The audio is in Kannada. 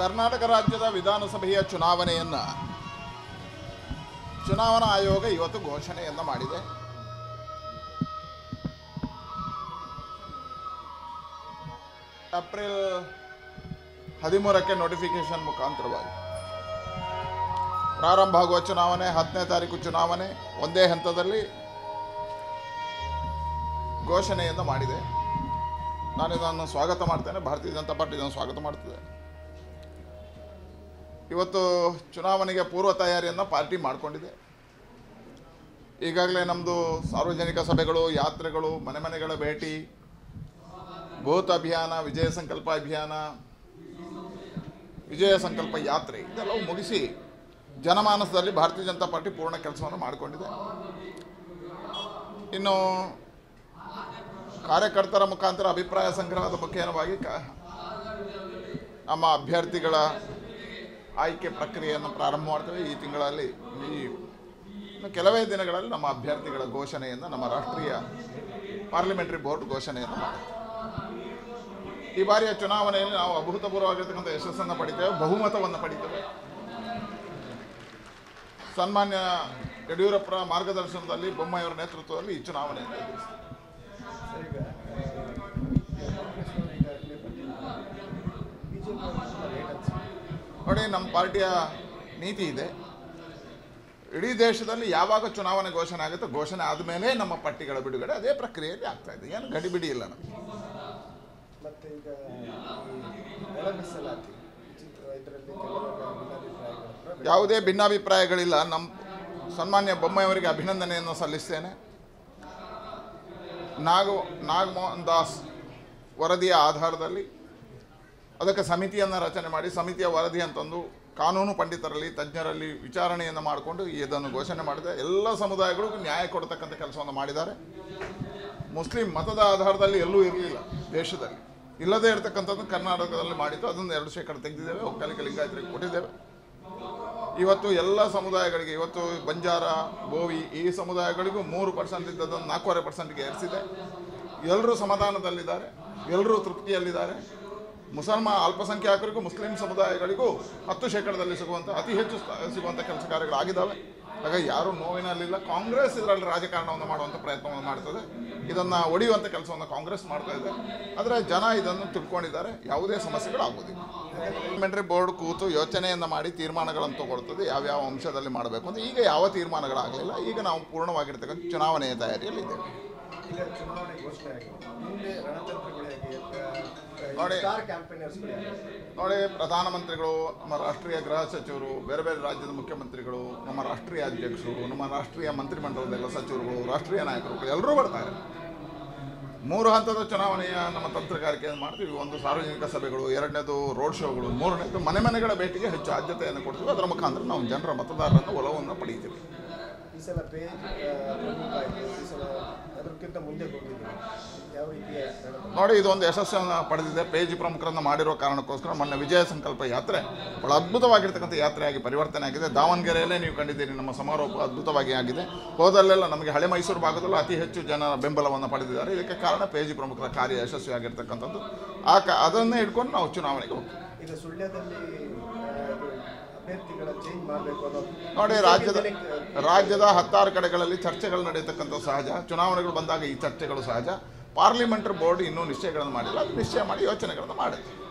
ಕರ್ನಾಟಕ ರಾಜ್ಯದ ವಿಧಾನಸಭೆಯ ಚುನಾವಣೆಯನ್ನು ಚುನಾವಣಾ ಆಯೋಗ ಇವತ್ತು ಘೋಷಣೆಯನ್ನು ಮಾಡಿದೆ. ಏಪ್ರಿಲ್ ಹದಿಮೂರಕ್ಕೆ ನೋಟಿಫಿಕೇಶನ್ ಮುಖಾಂತರವಾಗಿ. ಪ್ರಾರಂಭ ಆಗುವ ಚುನಾವಣೆ, ಹತ್ತನೇ ತಾರೀಕು ಚುನಾವಣೆ, ಒಂದೇ ಹಂತದಲ್ಲಿ ಘೋಷಣೆಯನ್ನು ಮಾಡಿದೆ. ನಾನು ಇದನ್ನು ಸ್ವಾಗತ ಮಾಡ್ತೇನೆ. ಭಾರತೀಯ ಜನತಾ ಪಾರ್ಟಿ ಇದನ್ನು ಸ್ವಾಗತ ಮಾಡ್ತದೆ. ಇವತ್ತು ಚುನಾವಣೆಗೆ ಪೂರ್ವ ತಯಾರಿಯನ್ನು ಪಾರ್ಟಿ ಮಾಡಿಕೊಂಡಿದೆ. ಈಗಾಗಲೇ ನಮ್ಮದು ಸಾರ್ವಜನಿಕ ಸಭೆಗಳು, ಯಾತ್ರೆಗಳು, ಮನೆ ಮನೆಗಳ ಭೇಟಿ ಬೂತ್ ಅಭಿಯಾನ, ವಿಜಯ ಸಂಕಲ್ಪ ಅಭಿಯಾನ, ವಿಜಯ ಸಂಕಲ್ಪ ಯಾತ್ರೆ, ಇದೆಲ್ಲವೂ ಮುಗಿಸಿ ಜನಮಾನಸದಲ್ಲಿ ಭಾರತೀಯ ಜನತಾ ಪಾರ್ಟಿ ಪೂರ್ಣ ಕೆಲಸವನ್ನು ಮಾಡಿಕೊಂಡಿದೆ. ಇನ್ನು ಕಾರ್ಯಕರ್ತರ ಮುಖಾಂತರ ಅಭಿಪ್ರಾಯ ಸಂಗ್ರಹದ ಮುಖೇನವಾಗಿ ಕ ನಮ್ಮ ಅಭ್ಯರ್ಥಿಗಳ ಆಯ್ಕೆ ಪ್ರಕ್ರಿಯೆಯನ್ನು ಪ್ರಾರಂಭ ಮಾಡ್ತೇವೆ ಈ ತಿಂಗಳಲ್ಲಿ. ಈ ಕೆಲವೇ ದಿನಗಳಲ್ಲಿ ನಮ್ಮ ಅಭ್ಯರ್ಥಿಗಳ ಘೋಷಣೆಯನ್ನು, ನಮ್ಮ ರಾಷ್ಟ್ರೀಯ ಪಾರ್ಲಿಮೆಂಟರಿ ಬೋರ್ಡ್ ಘೋಷಣೆಯನ್ನು ಈ ಬಾರಿಯ ಚುನಾವಣೆಯಲ್ಲಿ ನಾವು ಅಭೂತಪೂರ್ವವಾಗಿರ್ತಕ್ಕಂಥ ಯಶಸ್ಸನ್ನು ಪಡಿತೇವೆ, ಬಹುಮತವನ್ನು ಪಡಿತೇವೆ. ಸನ್ಮಾನ್ಯ ಯಡಿಯೂರಪ್ಪರ ಮಾರ್ಗದರ್ಶನದಲ್ಲಿ, ಬೊಮ್ಮಾಯಿಯವರ ನೇತೃತ್ವದಲ್ಲಿ ಈ ಚುನಾವಣೆ ಈಗ ನೋಡಿ ನಮ್ಮ ಪಾರ್ಟಿಯ ನೀತಿ ಇದೆ. ಇಡೀ ದೇಶದಲ್ಲಿ ಯಾವಾಗ ಚುನಾವಣೆ ಘೋಷಣೆ ಆಗುತ್ತೋ ಘೋಷಣೆ ಆದಮೇಲೆ ನಮ್ಮ ಪಟ್ಟಿಗಳ ಬಿಡುಗಡೆ ಅದೇ ಪ್ರಕ್ರಿಯೆಯಲ್ಲಿ ಆಗ್ತಾ ಇದೆ. ಏನು ಗಡಿಬಿಡಿ ಇಲ್ಲ ನಮಗೆ. ಯಾವುದೇ ಭಿನ್ನಾಭಿಪ್ರಾಯಗಳಿಲ್ಲ. ನಮ್ಮ ಸನ್ಮಾನ್ಯ ಬೊಮ್ಮೆಯವರಿಗೆ ಅಭಿನಂದನೆಯನ್ನು ಸಲ್ಲಿಸ್ತೇನೆ. ನಾಗ ನಾಗಮೋಹನ್ ದಾಸ್ ವರದಿಯ ಆಧಾರದಲ್ಲಿ ಅದಕ್ಕೆ ಸಮಿತಿಯನ್ನು ರಚನೆ ಮಾಡಿ, ಸಮಿತಿಯ ವರದಿ ಅಂತಂದು ಕಾನೂನು ಪಂಡಿತರಲ್ಲಿ, ತಜ್ಞರಲ್ಲಿ ವಿಚಾರಣೆಯನ್ನು ಮಾಡಿಕೊಂಡು ಇದನ್ನು ಘೋಷಣೆ ಮಾಡಿದೆ. ಎಲ್ಲ ಸಮುದಾಯಗಳಿಗೂ ನ್ಯಾಯ ಕೊಡತಕ್ಕಂಥ ಕೆಲಸವನ್ನು ಮಾಡಿದ್ದಾರೆ. ಮುಸ್ಲಿಂ ಮತದ ಆಧಾರದಲ್ಲಿ ಎಲ್ಲೂ ಇರಲಿಲ್ಲ ದೇಶದಲ್ಲಿ. ಇಲ್ಲದೇ ಇರತಕ್ಕಂಥದ್ದು ಕರ್ನಾಟಕದಲ್ಲಿ ಮಾಡಿತ್ತು ಅದನ್ನು ಎರಡು ಶೇಕಡ ತೆಗೆದಿದ್ದೇವೆ. ಒಕ್ಕಲಿಗ ಲಿಂಗಾಯತರಿಗೆ ಕೊಟ್ಟಿದ್ದೇವೆ. ಇವತ್ತು ಎಲ್ಲ ಸಮುದಾಯಗಳಿಗೆ, ಇವತ್ತು ಬಂಜಾರ, ಗೋವಿ ಈ ಸಮುದಾಯಗಳಿಗೂ ಮೂರು ಪರ್ಸೆಂಟ್ ಇದ್ದದನ್ನು ನಾಲ್ಕೂವರೆ ಪರ್ಸೆಂಟ್ಗೆ ಏರಿಸಿದೆ. ಎಲ್ಲರೂ ಸಮಾಧಾನದಲ್ಲಿದ್ದಾರೆ. ಎಲ್ಲರೂ ತೃಪ್ತಿಯಲ್ಲಿದ್ದಾರೆ. ಮುಸಲ್ಮಾನ ಅಲ್ಪಸಂಖ್ಯಾತರಿಗೂ ಮುಸ್ಲಿಂ ಸಮುದಾಯಗಳಿಗೂ ಹತ್ತು ಶೇಕಡದಲ್ಲಿ ಸಿಗುವಂಥ ಅತಿ ಹೆಚ್ಚು ಸಿಗುವಂಥ ಕೆಲಸ ಕಾರ್ಯಗಳಾಗಿದ್ದಾವೆ. ಹಾಗಾಗಿ ಯಾರೂ ನೋವಿನಲ್ಲಿಲ್ಲ. ಕಾಂಗ್ರೆಸ್ ಇದರಲ್ಲಿ ರಾಜಕಾರಣವನ್ನು ಮಾಡುವಂಥ ಪ್ರಯತ್ನವನ್ನು ಮಾಡ್ತದೆ. ಇದನ್ನು ಒಡೆಯುವಂಥ ಕೆಲಸವನ್ನು ಕಾಂಗ್ರೆಸ್ ಮಾಡ್ತಾ ಇದೆ. ಆದರೆ ಜನ ಇದನ್ನು ತಿಳ್ಕೊಂಡಿದ್ದಾರೆ. ಯಾವುದೇ ಸಮಸ್ಯೆಗಳು ಆಗೋದಿಲ್ಲ ಪಾರ್ಲಿಮೆಂಟ್ರಿ ಬೋರ್ಡ್ ಕೂತು ಯೋಚನೆಯನ್ನು ಮಾಡಿ ತೀರ್ಮಾನಗಳನ್ನು ತಗೊಳ್ತದೆ. ಯಾವ್ಯಾವ ಅಂಶದಲ್ಲಿ ಮಾಡಬೇಕು ಅಂತ. ಈಗ ಯಾವ ತೀರ್ಮಾನಗಳಾಗಲಿಲ್ಲ. ಈಗ ನಾವು ಪೂರ್ಣವಾಗಿರ್ತಕ್ಕಂಥ ಚುನಾವಣೆಯ ತಯಾರಿಯಲ್ಲಿ ಇದ್ದೇವೆ. ಈಗ ಚುನಾವಣೆ ಮುಂದೆ ರಣತಂತ್ರಗಳು ಹೇಗೆ? ನೋಡಿ. ನೋಡಿ ಪ್ರಧಾನಮಂತ್ರಿಗಳು ನಮ್ಮ ರಾಷ್ಟ್ರೀಯ ಗೃಹ ಸಚಿವರು ಬೇರೆ ಬೇರೆ ರಾಜ್ಯದ ಮುಖ್ಯಮಂತ್ರಿಗಳು ನಮ್ಮ ರಾಷ್ಟ್ರೀಯ ಅಧ್ಯಕ್ಷರು ನಮ್ಮ ರಾಷ್ಟ್ರೀಯ ಮಂತ್ರಿಮಂಡಲದ ಎಲ್ಲ ಸಚಿವರುಗಳು, ರಾಷ್ಟ್ರೀಯ ನಾಯಕರು ಎಲ್ಲರೂ ಬರ್ತಾರೆ. ಮೂರು ಹಂತದ ಚುನಾವಣೆಯ ನಮ್ಮ ತಂತ್ರಗಾರಿಕೆಯನ್ನು ಮಾಡ್ತೀವಿ? ಒಂದು ಸಾರ್ವಜನಿಕ ಸಭೆಗಳು, ಎರಡನೇದು ರೋಡ್ ಶೋಗಳು, ಮೂರನೇದು ಮನೆ ಮನೆಗಳ ಭೇಟಿಗೆ ಹೆಚ್ಚು ಆದ್ಯತೆಯನ್ನು ಕೊಡ್ತೀವಿ. ಅದರ ಮುಖಾಂತರ ನಾವು ಜನರ ಮತದಾರರನ್ನು ಒಲವನ್ನು ಪಡೀತೀವಿ ನೋಡಿ ಇದೊಂದು ಯಶಸ್ಸನ್ನು ಪಡೆದಿದೆ. ಪೇಜ್ ಪ್ರಮುಖರನ್ನು ಮಾಡಿರೋ ಕಾರಣಕ್ಕೋಸ್ಕರ ಮೊನ್ನೆ ವಿಜಯ ಸಂಕಲ್ಪ ಯಾತ್ರೆ ಬಹಳ ಅದ್ಭುತವಾಗಿರ್ತಕ್ಕಂಥ ಯಾತ್ರೆಯಾಗಿ ಪರಿವರ್ತನೆ ಆಗಿದೆ. ದಾವಣಗೆರೆಯಲ್ಲೇ ನೀವು ಕಂಡಿದ್ದೀರಿ ನಮ್ಮ ಸಮಾರೋಪ ಅದ್ಭುತವಾಗಿ ಆಗಿದೆ. ಹೋದಲ್ಲೆಲ್ಲ ನಮಗೆ ಹಳೆ ಮೈಸೂರು ಭಾಗದಲ್ಲೂ ಅತಿ ಹೆಚ್ಚು ಜನ ಬೆಂಬಲವನ್ನು ಪಡೆದಿದ್ದಾರೆ. ಇದಕ್ಕೆ ಕಾರಣ ಪೇಜ್ ಪ್ರಮುಖರ ಕಾರ್ಯ ಯಶಸ್ವಿಯಾಗಿರ್ತಕ್ಕಂಥದ್ದು. ಆ ಕ ಅದನ್ನೇ ಇಟ್ಕೊಂಡು ನಾವು ಚುನಾವಣೆಗೆ ಹೋಗ್ತೀವಿ. ಈಗ ಸುಳ್ಯದಲ್ಲಿ ನೋಡಿ ರಾಜ್ಯದ ರಾಜ್ಯದ ಹತ್ತಾರು ಕಡೆಗಳಲ್ಲಿ ಚರ್ಚೆಗಳು ನಡೆಯತಕ್ಕಂಥ ಸಹಜ. ಚುನಾವಣೆಗಳು ಬಂದಾಗ ಈ ಚರ್ಚೆಗಳು ಸಹಜ. ಪಾರ್ಲಿಮೆಂಟರಿ ಬೋರ್ಡ್ ಇನ್ನೂ ನಿಶ್ಚಯಗಳನ್ನು ಮಾಡಿಲ್ಲ ಅದು ನಿಶ್ಚಯ ಮಾಡಿ ಯೋಚನೆಗಳನ್ನು ಮಾಡುತ್ತೆ.